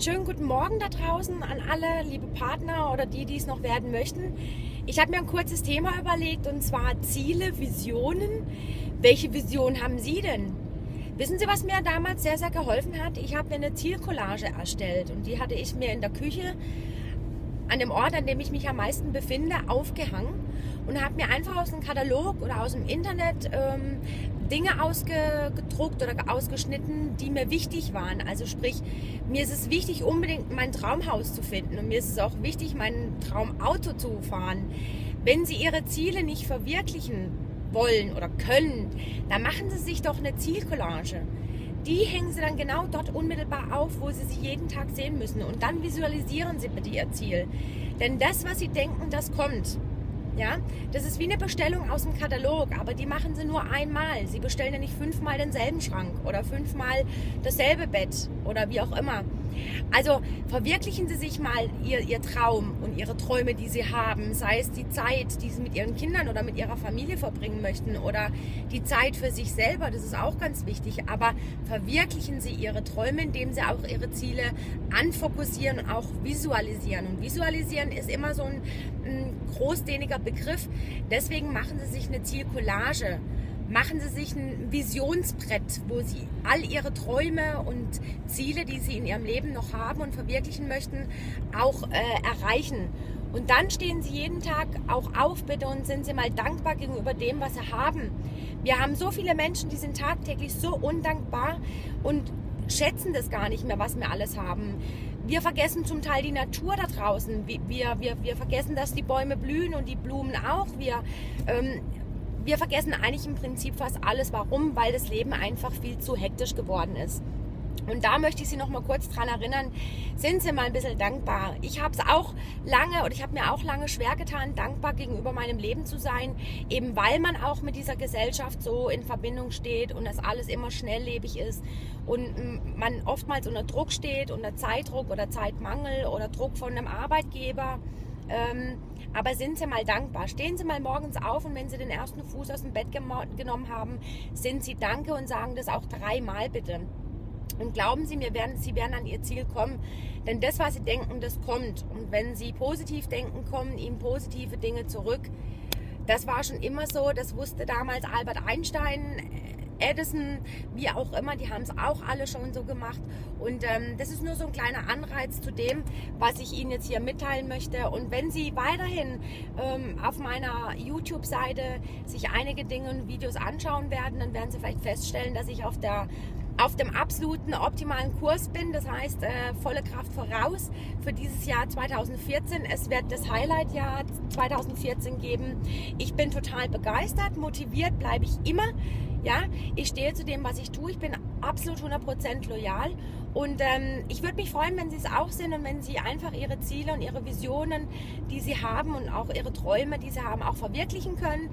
Einen schönen guten Morgen da draußen an alle liebe Partner oder die, die es noch werden möchten. Ich habe mir ein kurzes Thema überlegt und zwar Ziele, Visionen. Welche Vision haben Sie denn? Wissen Sie, was mir damals sehr, sehr geholfen hat? Ich habe mir eine Zielcollage erstellt und die hatte ich mir in der Küche an dem Ort, an dem ich mich am meisten befinde, aufgehangen und habe mir einfach aus dem Katalog oder aus dem Internet ähm, Dinge ausgedruckt oder ausgeschnitten, die mir wichtig waren. Also sprich, mir ist es wichtig, unbedingt mein Traumhaus zu finden und mir ist es auch wichtig, mein Traumauto zu fahren. Wenn Sie Ihre Ziele nicht verwirklichen wollen oder können, dann machen Sie sich doch eine Zielcollage die hängen sie dann genau dort unmittelbar auf, wo sie sie jeden Tag sehen müssen. Und dann visualisieren sie bitte ihr Ziel. Denn das, was sie denken, das kommt. Ja, das ist wie eine Bestellung aus dem Katalog, aber die machen sie nur einmal. Sie bestellen ja nicht fünfmal denselben Schrank oder fünfmal dasselbe Bett oder wie auch immer. Also verwirklichen Sie sich mal ihr, ihr Traum und Ihre Träume, die Sie haben, sei es die Zeit, die Sie mit Ihren Kindern oder mit Ihrer Familie verbringen möchten oder die Zeit für sich selber, das ist auch ganz wichtig. Aber verwirklichen Sie Ihre Träume, indem Sie auch Ihre Ziele anfokussieren und auch visualisieren. Und visualisieren ist immer so ein, ein großdehniger Begriff. Deswegen machen Sie sich eine Zielcollage machen Sie sich ein Visionsbrett, wo Sie all Ihre Träume und Ziele, die Sie in Ihrem Leben noch haben und verwirklichen möchten, auch äh, erreichen. Und dann stehen Sie jeden Tag auch auf, bitte, und sind Sie mal dankbar gegenüber dem, was Sie haben. Wir haben so viele Menschen, die sind tagtäglich so undankbar und schätzen das gar nicht mehr, was wir alles haben. Wir vergessen zum Teil die Natur da draußen. Wir, wir, wir vergessen, dass die Bäume blühen und die Blumen auch. Wir ähm, wir vergessen eigentlich im Prinzip fast alles. Warum? Weil das Leben einfach viel zu hektisch geworden ist. Und da möchte ich Sie noch mal kurz dran erinnern, sind Sie mal ein bisschen dankbar. Ich habe es auch lange oder ich habe mir auch lange schwer getan, dankbar gegenüber meinem Leben zu sein, eben weil man auch mit dieser Gesellschaft so in Verbindung steht und das alles immer schnelllebig ist und man oftmals unter Druck steht, unter Zeitdruck oder Zeitmangel oder Druck von einem Arbeitgeber. Ähm, aber sind Sie mal dankbar. Stehen Sie mal morgens auf und wenn Sie den ersten Fuß aus dem Bett genommen haben, sind Sie Danke und sagen das auch dreimal bitte. Und glauben Sie mir, werden, Sie werden an Ihr Ziel kommen. Denn das, was Sie denken, das kommt. Und wenn Sie positiv denken, kommen Ihnen positive Dinge zurück. Das war schon immer so. Das wusste damals Albert Einstein. Edison, wie auch immer, die haben es auch alle schon so gemacht. Und ähm, das ist nur so ein kleiner Anreiz zu dem, was ich Ihnen jetzt hier mitteilen möchte. Und wenn Sie weiterhin ähm, auf meiner YouTube-Seite sich einige Dinge und Videos anschauen werden, dann werden Sie vielleicht feststellen, dass ich auf der auf dem absoluten optimalen Kurs bin. Das heißt, äh, volle Kraft voraus für dieses Jahr 2014. Es wird das Highlight-Jahr 2014 geben. Ich bin total begeistert, motiviert bleibe ich immer. Ja, ich stehe zu dem, was ich tue. Ich bin absolut 100% loyal. Und ähm, ich würde mich freuen, wenn Sie es auch sind und wenn Sie einfach Ihre Ziele und Ihre Visionen, die Sie haben und auch Ihre Träume, die Sie haben, auch verwirklichen können.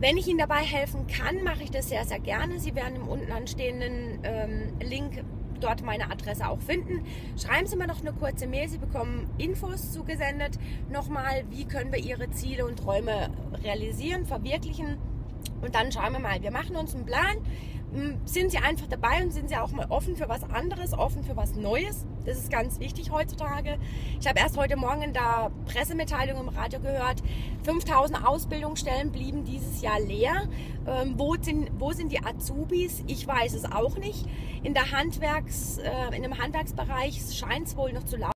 Wenn ich Ihnen dabei helfen kann, mache ich das sehr, sehr gerne. Sie werden im unten anstehenden ähm, Link dort meine Adresse auch finden. Schreiben Sie mir noch eine kurze Mail. Sie bekommen Infos zugesendet. Nochmal, wie können wir Ihre Ziele und Träume realisieren, verwirklichen. Und dann schauen wir mal. Wir machen uns einen Plan. Hm, sind Sie einfach dabei und sind Sie auch mal offen für was anderes, offen für was Neues? Das ist ganz wichtig heutzutage. Ich habe erst heute Morgen in der Pressemitteilung im Radio gehört, 5000 Ausbildungsstellen blieben dieses Jahr leer. Ähm, wo, sind, wo sind die Azubis? Ich weiß es auch nicht. In, der Handwerks, äh, in dem Handwerksbereich scheint es wohl noch zu laufen.